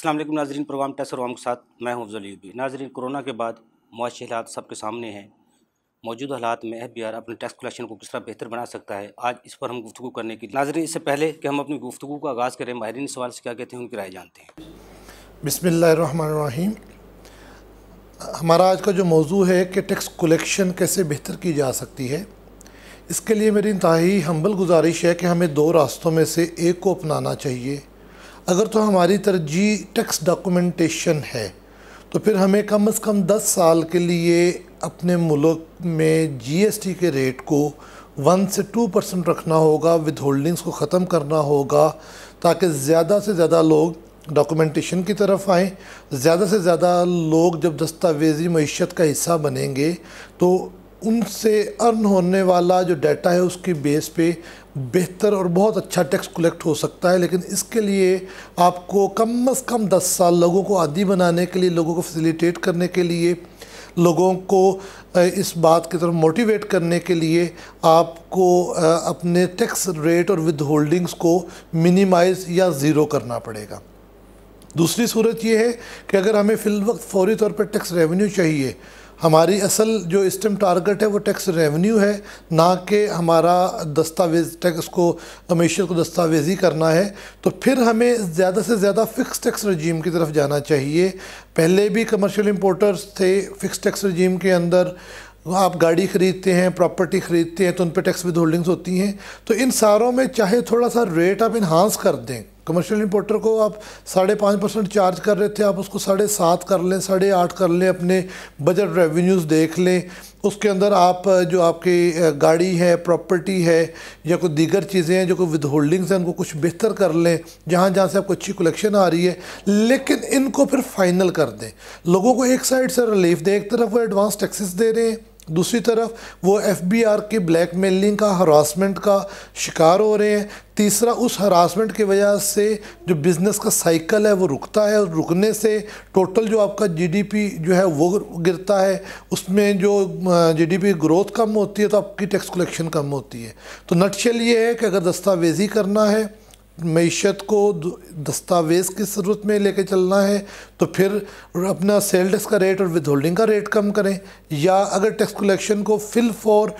अस्सलाम वालेकुम नाजरीन, प्रोग्राम टेस्ट और के साथ मैं हूँ यूबी नाजरीन, कोरोना के बाद मुआशी हालात सबके सामने हैं। मौजूदा हालात में एफ़ बी आर अपने टैक्स कलेक्शन को किस तरह बेहतर बना सकता है, आज इस पर हम गुफ्तु करने की नाजरीन, इससे पहले कि हम अपनी गुफ्तु का आगाज़ करें, माहरीन सवाल से क्या कहते हैं, उनकी राय जानते हैं। बिसमीम हमारा आज का जो मौजू है कि टैक्स कलेक्शन कैसे बेहतर की जा सकती है, इसके लिए मेरी इंतहाई हम्बल गुजारिश है कि हमें दो रास्तों में से एक को अपनाना चाहिए। अगर तो हमारी तरजीह टैक्स डॉक्यूमेंटेशन है तो फिर हमें कम अज़ कम 10 साल के लिए अपने मुल्क में जीएसटी के रेट को वन से टू परसेंट रखना होगा विद होल्डिंग्स को ख़त्म करना होगा, ताकि ज़्यादा से ज़्यादा लोग डॉक्यूमेंटेशन की तरफ़ आएँ। ज़्यादा से ज़्यादा लोग जब दस्तावेज़ी मीशत का हिस्सा बनेंगे तो उनसे अर्न होने वाला जो डाटा है उसकी बेस पे बेहतर और बहुत अच्छा टैक्स कलेक्ट हो सकता है, लेकिन इसके लिए आपको कम अज़ कम दस साल लोगों को आदि बनाने के लिए, लोगों को फैसिलिटेट करने के लिए, लोगों को इस बात की तरफ़ मोटिवेट करने के लिए आपको अपने टैक्स रेट और विद होल्डिंग्स को मिनिमाइज़ या ज़ीरो करना पड़ेगा। दूसरी सूरत ये है कि अगर हमें फ़िल वक्त फौरी तौर पर टैक्स रेवेन्यू चाहिए हमारी असल जो इस टाइम टारगेट है, वो टैक्स रेवेन्यू है, ना कि हमारा दस्तावेज़ टैक्स को मीशत को दस्तावेज़ी करना है। तो फिर हमें ज़्यादा से ज़्यादा फ़िक्स टैक्स रजीम की तरफ़ जाना चाहिए। पहले भी कमर्शियल इम्पोर्टर्स थे फ़िक्स टैक्स रजीम के अंदर। आप गाड़ी ख़रीदते हैं प्रॉपर्टी ख़रीदते हैं तो उन पर टैक्स विद होल्डिंग्स होती हैं। तो इन सारों में चाहे थोड़ा सा रेट आप इन्हांस कर दें कमर्शियल इंपोर्टर को आप साढ़े पाँच परसेंट चार्ज कर रहे थे, आप उसको साढ़े सात कर लें, साढ़े आठ कर लें, अपने बजट रेवेन्यूज़ देख लें। उसके अंदर आप जो आपकी गाड़ी है प्रॉपर्टी है, या कोई दीगर चीज़ें हैं, जो कोई विद होल्डिंग्स हैं, उनको कुछ बेहतर कर लें, जहाँ जहाँ से आपको अच्छी कलेक्शन आ रही है। लेकिन इनको फिर फाइनल कर दें। लोगों को एक साइड से रिलीफ दें, एक तरफ़ वो एडवांस टैक्सेस दे रहे हैं। दूसरी तरफ़, वो एफ़ बी आर की ब्लैक मेलिंग का हरासमेंट का शिकार हो रहे हैं। तीसरा, उस हरासमेंट की वजह से जो बिज़नेस का साइकिल है, वो रुकता है और रुकने से टोटल जो आपका जीडीपी जो है, वो गिरता है। उसमें जो जीडीपी ग्रोथ कम होती है तो आपकी टैक्स कलेक्शन कम होती है। तो नटशल ये है कि अगर दस्तावेज़ी करना है मीशत को दस्तावेज़ की सूरत में लेके चलना है तो फिर अपना सेल टैक्स का रेट और विद होल्डिंग का रेट कम करें, या अगर टैक्स कलेक्शन को फिल फॉर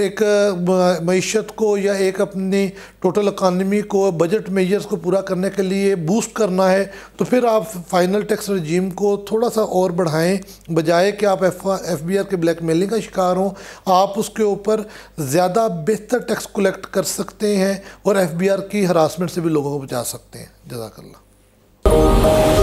एक मीशत को या एक अपनी टोटल इकानमी को बजट मेजर्स को पूरा करने के लिए बूस्ट करना है तो फिर आप फाइनल टैक्स रजीम को थोड़ा सा और बढ़ाएँ, बजाय कि आप एफ़ एफ़ बी आर के ब्लैक मेलिंग का शिकार हों, आप उसके ऊपर ज़्यादा बेहतर टैक्स कलेक्ट कर सकते हैं और एफ़ बी आर की हरासमेंट से भी लोगों को बचा सकते हैं। जजाकल्ला